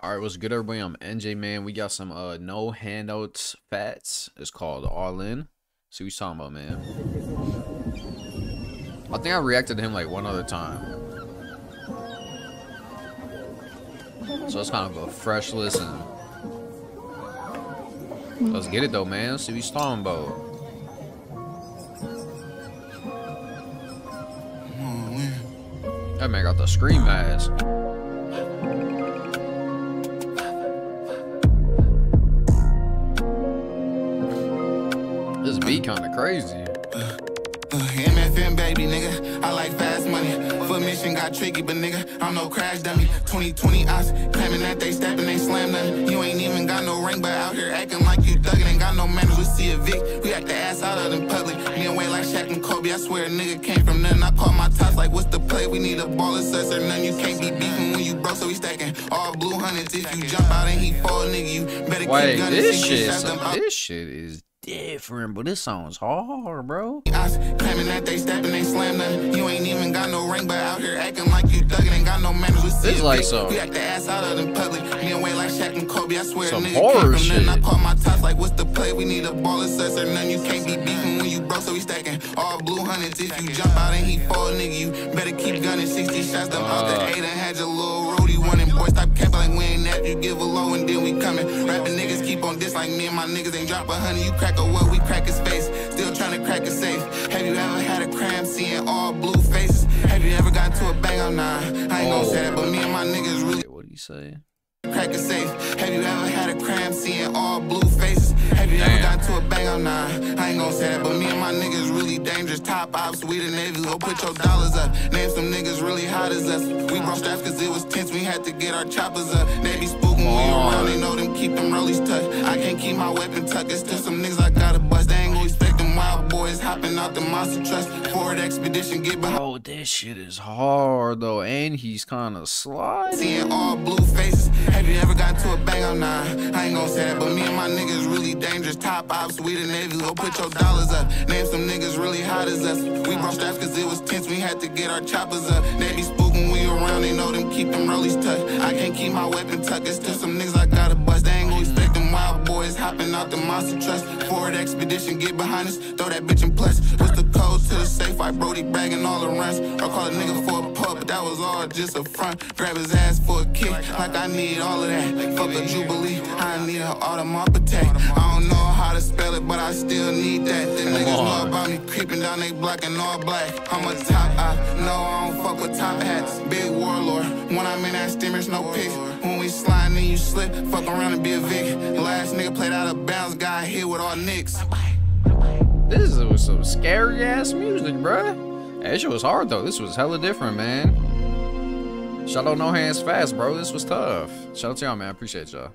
All right, what's good, everybody? I'm NJ man. We got some uh no handouts fats. It's called All In. See what you talking about, man. I think I reacted to him like one other time. So it's kind of a fresh listen. Let's get it though, man. See what he's talking about. That man got the scream mask. This kind of crazy. Uh, MFM baby, nigga. I like fast money. Foot mission got tricky, but nigga, I'm no crash dummy. 2020 us claiming that they stepping, they slam nothing. You ain't even got no ring, but out here acting like you thuggin'. Ain't got no manners. We see a Vic, we act the ass out of them public. Me and Wayne like Shaq and Kobe. I swear a nigga came from nothing. I call my tops like, what's the play? We need a ball assessor. None you can't be beefing when you broke, so we stacking all blue hundreds. If you jump out and he fall, nigga, you better Wait, keep gunning. this shit, this shit is different, but this song's hard, bro. Claiming that they stepping, they slam nothing. You ain't even got no ring, but out here acting like you thuggin'. Ain't got no manners. We see This like some- We act the ass out of them public. Me and Wayne like Shaq and Kobe. I swear Some nigga came from. I shit. call my tops like, what's the play? We need a ball assessor. None you can't be beefing when you broke, so we stacking all blue hundreds. If you jump out and he fall, nigga, you better keep gunning. 60 shots, them out the Uh. eight and had your little roadie running. Boy, stop capping like we ain't that. You give a low and then we coming. Rapping niggas keep on diss like me and my niggas ain't drop a honey. You crack a what? We crack his face. Still trying to crack a safe. Have you ever had a cram seeing all blue faces? Have you ever got to a bang on nine? I ain't gonna oh. say that, but me and my niggas really what do you say? Crack a safe. Have you ever had a cram seeing all blue faces? Have you ever Damn. got to a bang on oh, nine? I ain't gonna say that, but me and my niggas really dangerous. Top ops, we the Navy, go put your dollars up. Name some niggas really hot as us. We brought straps cause it was tense, we had to get our choppers up. They be spooking, we around, they know them keep them rollies tucked. I can't keep my weapon tucked, it's still some niggas I gotta bust. Boys hopping out the monster trucks. Forward expedition, get behind. Oh, this shit is hard though, and he's kind of sliding. Seeing all blue faces. Have you ever got to a bang oh, on nine? I ain't gonna say that, but me and my niggas really dangerous. Top ops, we the Navy, go put your dollars up. Name some niggas really hot as us. We brought straps cause it was tense, we had to get our choppers up. They be spooking, we around, they know them keep them rollies tucked. I can't keep my weapon tucked, it's still some niggas I gotta out the monster trucks. Forward expedition, get behind us, throw that bitch in plus. What's the code to the safe? I Brody bragging all the runs. I call a nigga for a pub, but that was all just a front. Grab his ass for a kick, like I need all of that. Fuck a jubilee, I need an Audemars. I don't know how to spell it, but I still need that. The niggas know about me creeping down they block and all black. I'm a top, I know I don't fuck with top hats. Big warlord, when I'm in that steamers, no pics. When we slide you slip, fuck around and be a Vic. Last nigga played out of bounds, got hit with all nicks. This was some scary ass music, bruh. That shit was hard though. This was hella different, man. Shout out No Hands Fast, bro. This was tough. Shout out to y'all, man. Appreciate y'all.